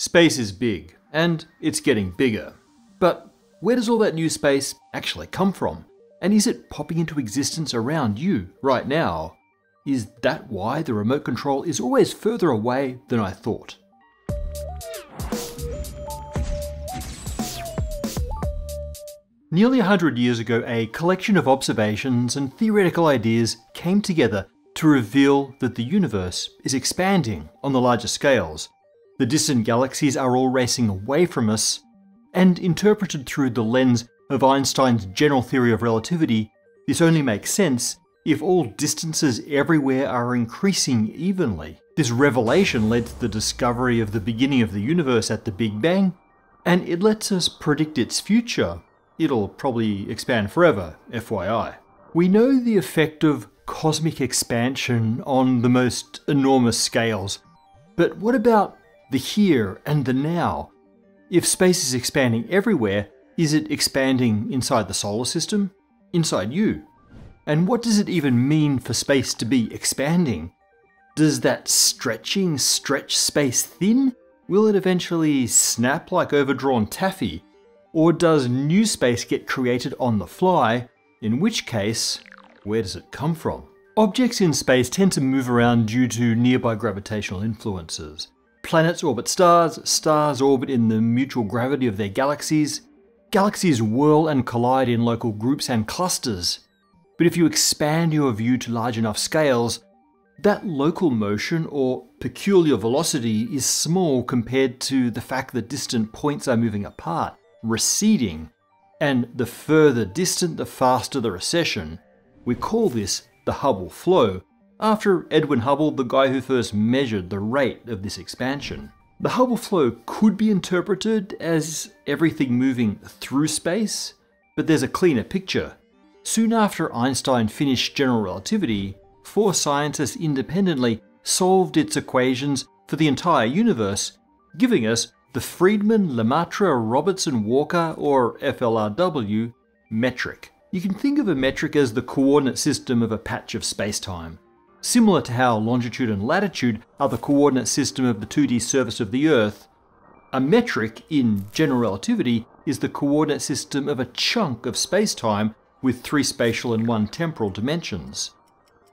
Space is big, and it's getting bigger. But where does all that new space actually come from? And is it popping into existence around you right now? Is that why the remote control is always further away than I thought? Nearly 100 years ago, a collection of observations and theoretical ideas came together to reveal that the universe is expanding on the larger scales. The distant galaxies are all racing away from us, and interpreted through the lens of Einstein's general theory of relativity, this only makes sense if all distances everywhere are increasing evenly. This revelation led to the discovery of the beginning of the universe at the Big Bang, and it lets us predict its future. It'll probably expand forever, FYI. We know the effect of cosmic expansion on the most enormous scales, but what about the here and the now? If space is expanding everywhere, is it expanding inside the solar system? Inside you? And what does it even mean for space to be expanding? Does that stretching stretch space thin? Will it eventually snap like overdrawn taffy? Or does new space get created on the fly? In which case, where does it come from? Objects in space tend to move around due to nearby gravitational influences. Planets orbit stars, stars orbit in the mutual gravity of their galaxies, Galaxies whirl and collide in local groups and clusters, but if you expand your view to large enough scales, that local motion or peculiar velocity is small compared to the fact that distant points are moving apart, receding, and the further distant, the faster the recession. We call this the Hubble flow, after Edwin Hubble, the guy who first measured the rate of this expansion. The Hubble flow could be interpreted as everything moving through space, but there's a cleaner picture. Soon after Einstein finished general relativity, four scientists independently solved its equations for the entire universe, giving us the Friedmann Lemaitre Robertson Walker, or FLRW, metric. You can think of a metric as the coordinate system of a patch of spacetime. Similar to how longitude and latitude are the coordinate system of the 2D surface of the Earth, a metric in general relativity is the coordinate system of a chunk of spacetime with three spatial and one temporal dimensions.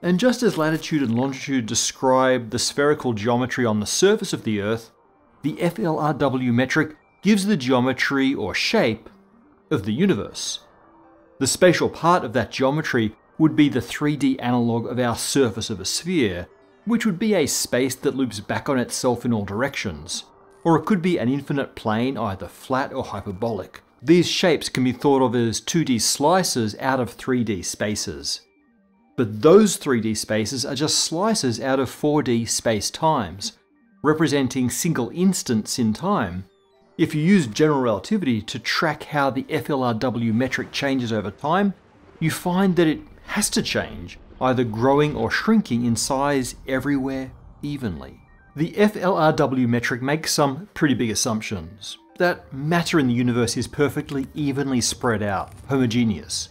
And just as latitude and longitude describe the spherical geometry on the surface of the Earth, the FLRW metric gives the geometry or shape of the universe. The spatial part of that geometry would be the 3D analog of our surface of a sphere, which would be a space that loops back on itself in all directions. Or it could be an infinite plane, either flat or hyperbolic. These shapes can be thought of as 2D slices out of 3D spaces. But those 3D spaces are just slices out of 4D space-times, representing single instants in time. If you use general relativity to track how the FLRW metric changes over time, you find that it has to change, either growing or shrinking in size everywhere evenly. The FLRW metric makes some pretty big assumptions. That matter in the universe is perfectly evenly spread out, homogeneous.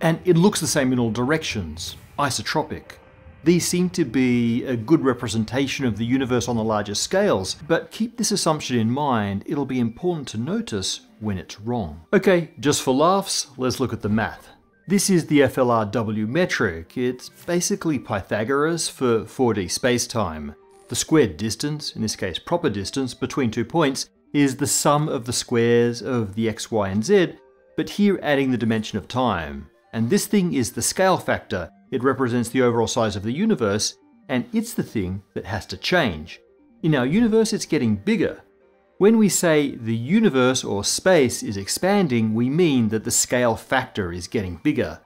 And it looks the same in all directions, isotropic. These seem to be a good representation of the universe on the larger scales, but keep this assumption in mind, it'll be important to notice when it's wrong. Okay, just for laughs, let's look at the math. This is the FLRW metric. It's basically Pythagoras for 4D spacetime. The squared distance, in this case proper distance, between two points is the sum of the squares of the x, y, and z, but here adding the dimension of time. And this thing is the scale factor. It represents the overall size of the universe, and it's the thing that has to change. In our universe, it's getting bigger, when we say the universe or space is expanding, we mean that the scale factor is getting bigger.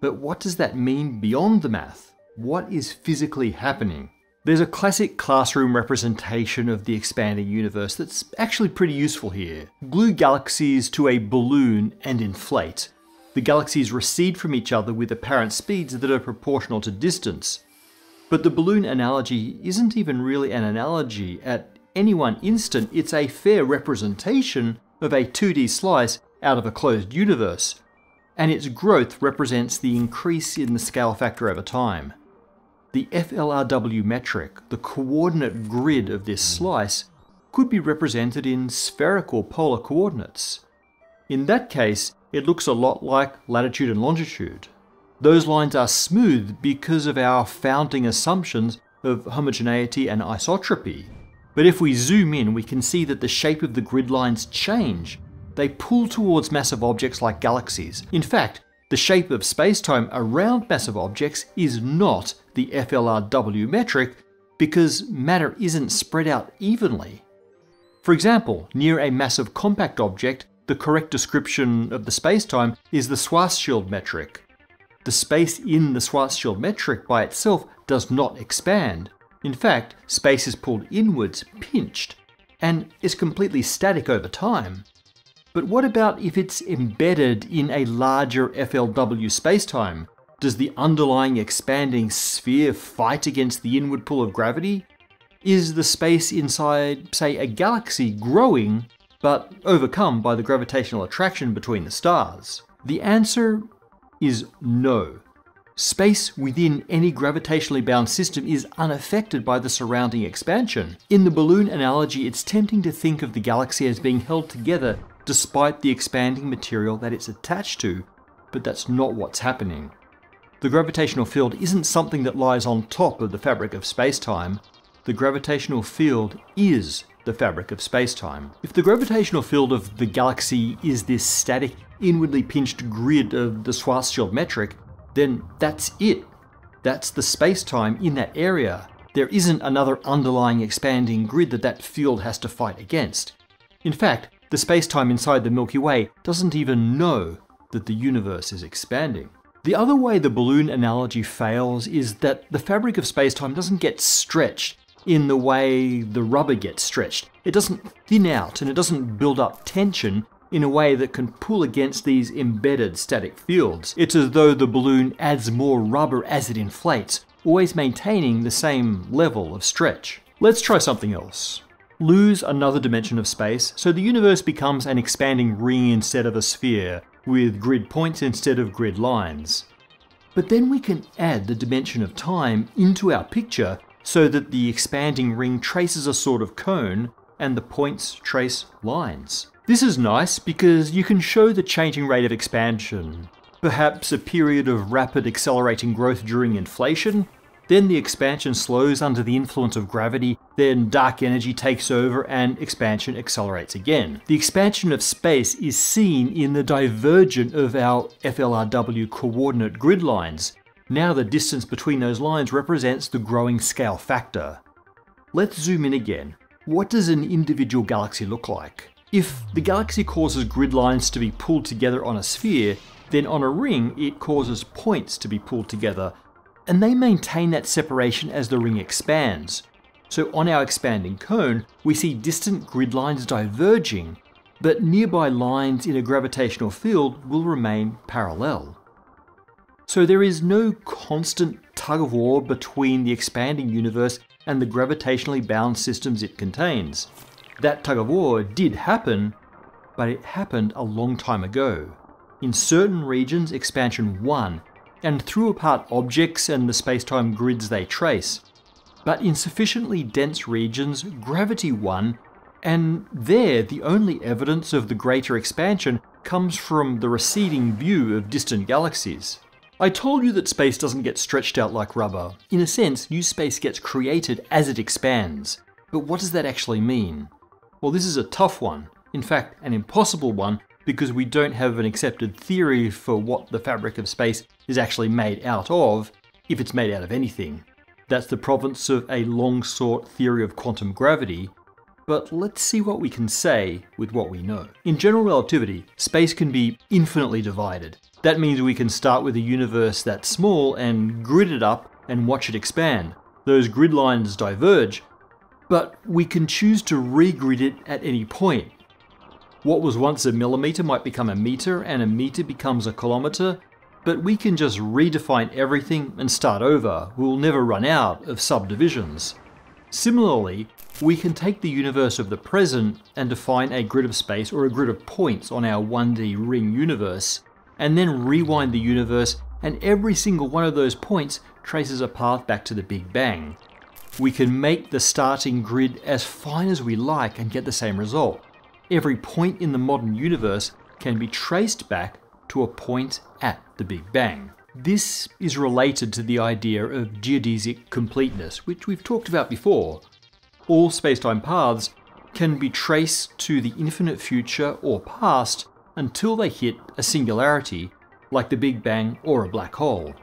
But what does that mean beyond the math? What is physically happening? There's a classic classroom representation of the expanding universe that's actually pretty useful here. Glue galaxies to a balloon and inflate. The galaxies recede from each other with apparent speeds that are proportional to distance. But the balloon analogy isn't even really an analogy. At any one instant, it's a fair representation of a 2D slice out of a closed universe, and its growth represents the increase in the scale factor over time. The FLRW metric, the coordinate grid of this hmm. slice, could be represented in spherical polar coordinates. In that case, it looks a lot like latitude and longitude. Those lines are smooth because of our founding assumptions of homogeneity and isotropy. But if we zoom in, we can see that the shape of the grid lines change. They pull towards massive objects like galaxies. In fact, the shape of spacetime around massive objects is not the FLRW metric because matter isn't spread out evenly. For example, near a massive compact object, the correct description of the spacetime is the Schwarzschild metric. The space in the Schwarzschild metric by itself does not expand. In fact, space is pulled inwards, pinched, and is completely static over time. But what about if it's embedded in a larger FLRW spacetime? Does the underlying expanding sphere fight against the inward pull of gravity? Is the space inside, say, a galaxy growing, but overcome by the gravitational attraction between the stars? The answer is no. Space within any gravitationally bound system is unaffected by the surrounding expansion. In the balloon analogy, it's tempting to think of the galaxy as being held together despite the expanding material that it's attached to, but that's not what's happening. The gravitational field isn't something that lies on top of the fabric of spacetime. The gravitational field is the fabric of spacetime. If the gravitational field of the galaxy is this static, inwardly pinched grid of the Schwarzschild metric, then that's it. That's the space-time in that area. There isn't another underlying expanding grid that that field has to fight against. In fact, the space-time inside the Milky Way doesn't even know that the universe is expanding. The other way the balloon analogy fails is that the fabric of space-time doesn't get stretched in the way the rubber gets stretched. It doesn't thin out and it doesn't build up tension in a way that can pull against these embedded static fields. It's as though the balloon adds more rubber as it inflates, always maintaining the same level of stretch. Let's try something else. Lose another dimension of space, so the universe becomes an expanding ring instead of a sphere, with grid points instead of grid lines. But then we can add the dimension of time into our picture so that the expanding ring traces a sort of cone and the points trace lines. This is nice because you can show the changing rate of expansion. Perhaps a period of rapid accelerating growth during inflation, then the expansion slows under the influence of gravity, then dark energy takes over and expansion accelerates again. The expansion of space is seen in the divergent of our FLRW coordinate grid lines. Now the distance between those lines represents the growing scale factor. Let's zoom in again. What does an individual galaxy look like? If the galaxy causes grid lines to be pulled together on a sphere, then on a ring it causes points to be pulled together, and they maintain that separation as the ring expands. So on our expanding cone, we see distant grid lines diverging, but nearby lines in a gravitational field will remain parallel. So there is no constant tug of war between the expanding universe and the gravitationally bound systems it contains. That tug of war did happen, but it happened a long time ago. In certain regions, expansion won, and threw apart objects and the space-time grids they trace. But in sufficiently dense regions, gravity won, and there the only evidence of the greater expansion comes from the receding view of distant galaxies. I told you that space doesn't get stretched out like rubber. In a sense, new space gets created as it expands. But what does that actually mean? Well, this is a tough one. In fact, an impossible one because we don't have an accepted theory for what the fabric of space is actually made out of, if it's made out of anything. That's the province of a long sought theory of quantum gravity, but let's see what we can say with what we know. In general relativity, space can be infinitely divided. That means we can start with a universe that's small and grid it up and watch it expand. Those grid lines diverge, but we can choose to regrid it at any point. What was once a millimeter might become a meter, and a meter becomes a kilometer, but we can just redefine everything and start over. We'll never run out of subdivisions. Similarly, we can take the universe of the present and define a grid of space or a grid of points on our 1D ring universe, and then rewind the universe, and every single one of those points traces a path back to the Big Bang. We can make the starting grid as fine as we like and get the same result. Every point in the modern universe can be traced back to a point at the Big Bang. This is related to the idea of geodesic completeness, which we've talked about before. All spacetime paths can be traced to the infinite future or past until they hit a singularity, like the Big Bang or a black hole.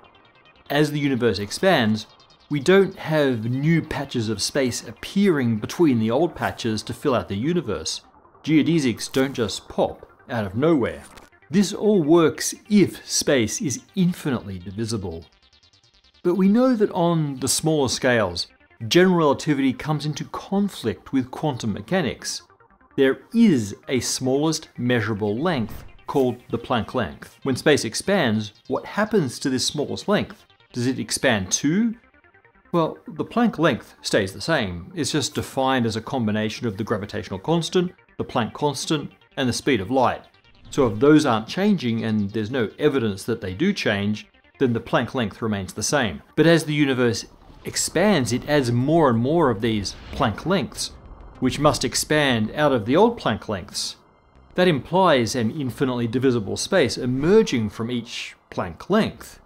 As the universe expands, we don't have new patches of space appearing between the old patches to fill out the universe. Geodesics don't just pop out of nowhere. This all works if space is infinitely divisible. But we know that on the smaller scales, general relativity comes into conflict with quantum mechanics. There is a smallest measurable length called the Planck length. When space expands, what happens to this smallest length? Does it expand too? Well, the Planck length stays the same. It's just defined as a combination of the gravitational constant, the Planck constant, and the speed of light. So if those aren't changing and there's no evidence that they do change, then the Planck length remains the same. But as the universe expands, it adds more and more of these Planck lengths, which must expand out of the old Planck lengths. That implies an infinitely divisible space emerging from each Planck length.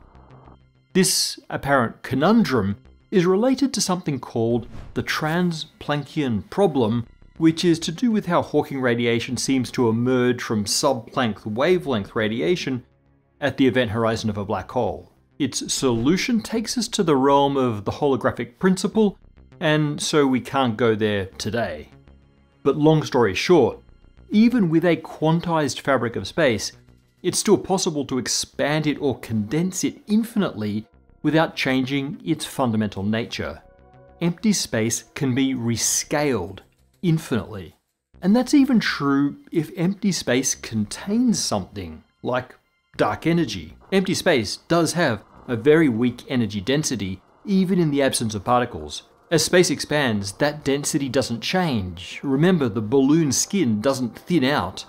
This apparent conundrum is related to something called the trans-Planckian problem which is to do with how Hawking radiation seems to emerge from sub-Planck wavelength radiation at the event horizon of a black hole. Its solution takes us to the realm of the holographic principle, and so we can't go there today. But long story short, even with a quantized fabric of space, it's still possible to expand it or condense it infinitely without changing its fundamental nature. Empty space can be rescaled infinitely. And that's even true if empty space contains something, like dark energy. Empty space does have a very weak energy density, even in the absence of particles. As space expands, that density doesn't change. Remember, the balloon skin doesn't thin out.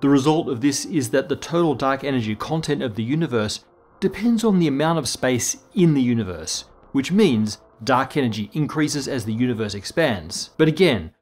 The result of this is that the total dark energy content of the universe depends on the amount of space in the universe, which means dark energy increases as the universe expands. But again,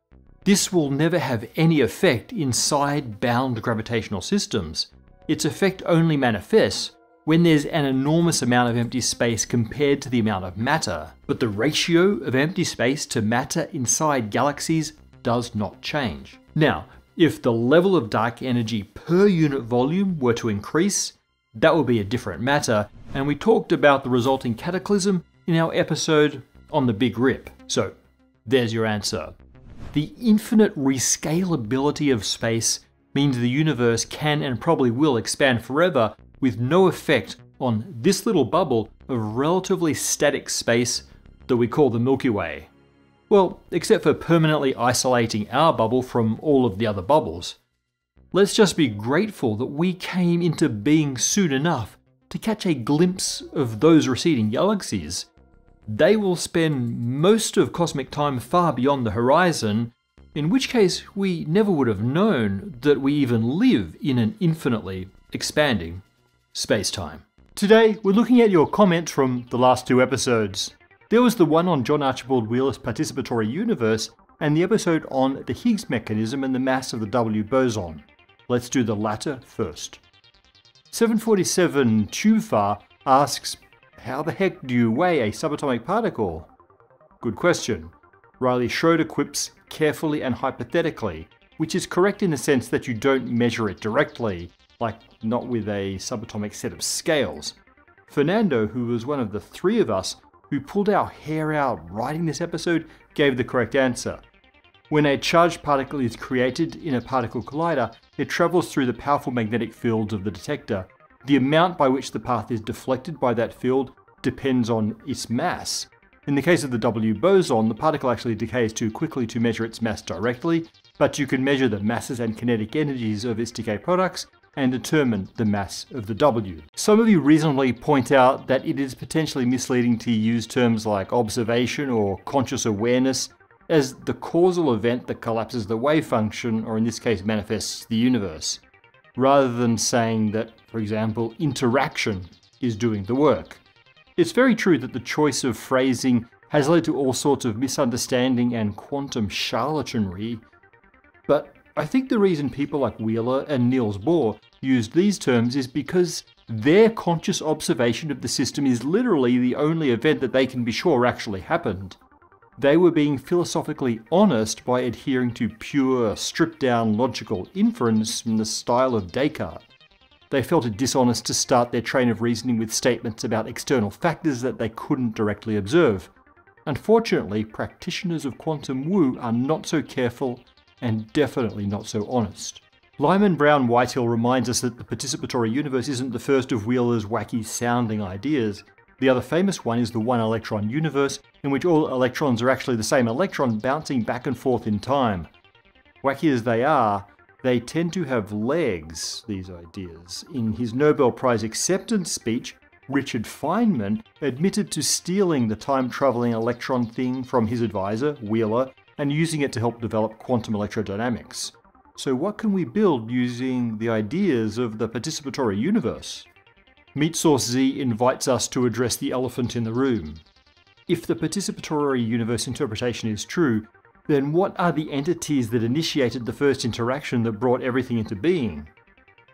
this will never have any effect inside bound gravitational systems. Its effect only manifests when there's an enormous amount of empty space compared to the amount of matter. But the ratio of empty space to matter inside galaxies does not change. Now, if the level of dark energy per unit volume were to increase, that would be a different matter, and we talked about the resulting cataclysm in our episode on the Big Rip. So, there's your answer. The infinite rescalability of space means the universe can and probably will expand forever with no effect on this little bubble of relatively static space that we call the Milky Way. Well, except for permanently isolating our bubble from all of the other bubbles. Let's just be grateful that we came into being soon enough to catch a glimpse of those receding galaxies they will spend most of cosmic time far beyond the horizon, in which case we never would have known that we even live in an infinitely expanding space-time. Today, we're looking at your comments from the last two episodes. There was the one on John Archibald Wheeler's participatory universe, and the episode on the Higgs mechanism and the mass of the W boson. Let's do the latter first. 747 Tufar asks how the heck do you weigh a subatomic particle? Good question. Riley Schroeder quips carefully and hypothetically, which is correct in the sense that you don't measure it directly, like not with a subatomic set of scales. Fernando, who was one of the three of us who pulled our hair out writing this episode, gave the correct answer. When a charged particle is created in a particle collider, it travels through the powerful magnetic fields of the detector, the amount by which the path is deflected by that field depends on its mass. In the case of the W boson, the particle actually decays too quickly to measure its mass directly, but you can measure the masses and kinetic energies of its decay products and determine the mass of the W. Some of you reasonably point out that it is potentially misleading to use terms like observation or conscious awareness as the causal event that collapses the wave function, or in this case manifests the universe rather than saying that, for example, interaction is doing the work. It's very true that the choice of phrasing has led to all sorts of misunderstanding and quantum charlatanry. But I think the reason people like Wheeler and Niels Bohr used these terms is because their conscious observation of the system is literally the only event that they can be sure actually happened. They were being philosophically honest by adhering to pure, stripped down logical inference in the style of Descartes. They felt it dishonest to start their train of reasoning with statements about external factors that they couldn't directly observe. Unfortunately, practitioners of quantum woo are not so careful and definitely not so honest. Lyman Brown Whitehill reminds us that the participatory universe isn't the first of Wheeler's wacky sounding ideas. The other famous one is the one electron universe, in which all electrons are actually the same electron bouncing back and forth in time. Wacky as they are, they tend to have legs, these ideas. In his Nobel Prize acceptance speech, Richard Feynman admitted to stealing the time travelling electron thing from his advisor, Wheeler, and using it to help develop quantum electrodynamics. So, what can we build using the ideas of the participatory universe? Meat Source Z invites us to address the elephant in the room. If the participatory universe interpretation is true, then what are the entities that initiated the first interaction that brought everything into being?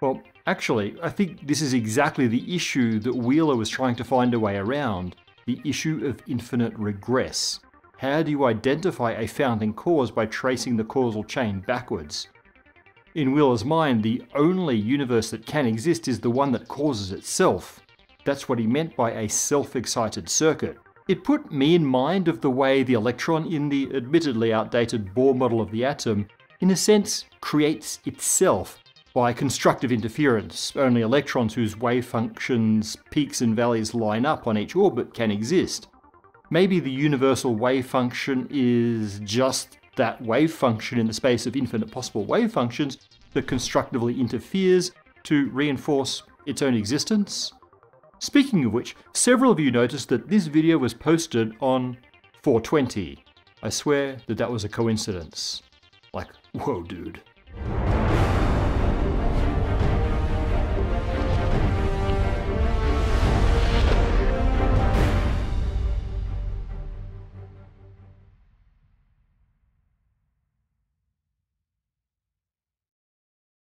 Well, actually, I think this is exactly the issue that Wheeler was trying to find a way around the issue of infinite regress. How do you identify a founding cause by tracing the causal chain backwards? In Wheeler's mind, the only universe that can exist is the one that causes itself. That's what he meant by a self excited circuit. It put me in mind of the way the electron in the admittedly outdated Bohr model of the atom, in a sense, creates itself by constructive interference. Only electrons whose wave functions, peaks and valleys line up on each orbit can exist. Maybe the universal wave function is just that wave function in the space of infinite possible wave functions that constructively interferes to reinforce its own existence. Speaking of which, several of you noticed that this video was posted on 420. I swear that that was a coincidence. Like, whoa, dude.